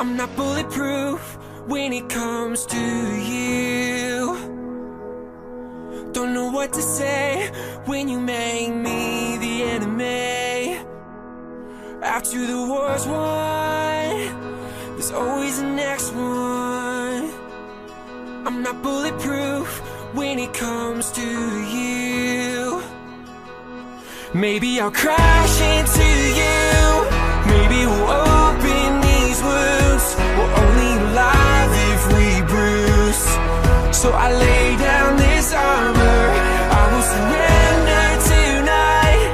I'm not bulletproof when it comes to you. Don't know what to say when you make me the enemy. After the war's won, there's always the next one. I'm not bulletproof when it comes to you. Maybe I'll crash into you. So I lay down this armor. I will surrender tonight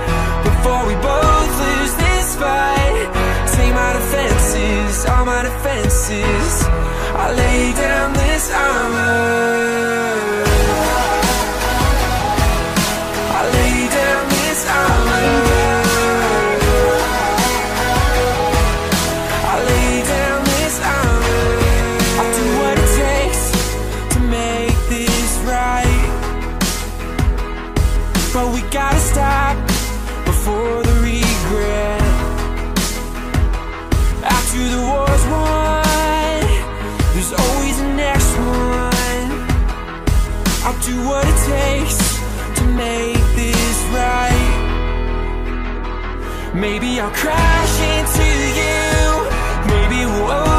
before we both lose this fight. Take my defenses, all my defenses. I lay down We gotta stop before the regret. After the war's won, there's always the next one. I'll do what it takes to make this right. Maybe I'll crash into you. Maybe we'll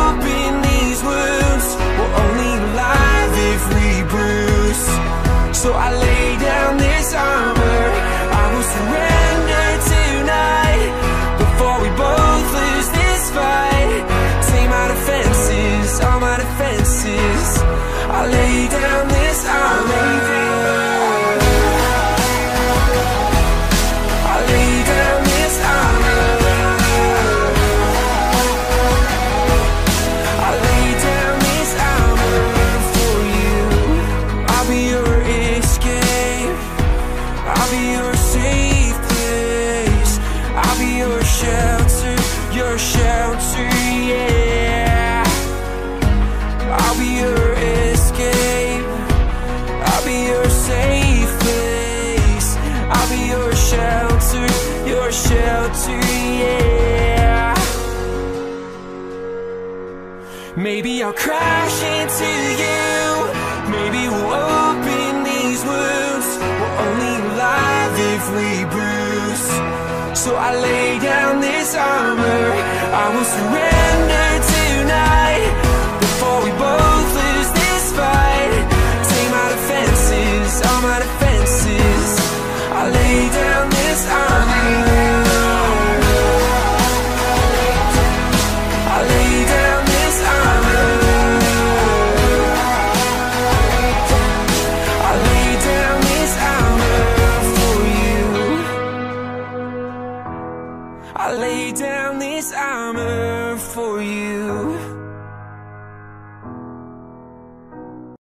safe place. I'll be your shelter, your shelter, yeah. I'll be your escape. I'll be your safe place. I'll be your shelter, your shelter, yeah. Maybe I'll crash into you. Maybe we'll alive if we bruise. So I lay down this armor. I will surrender tonight before we both lose this fight. Take my defenses, all my defenses. I lay down Down this armor for you.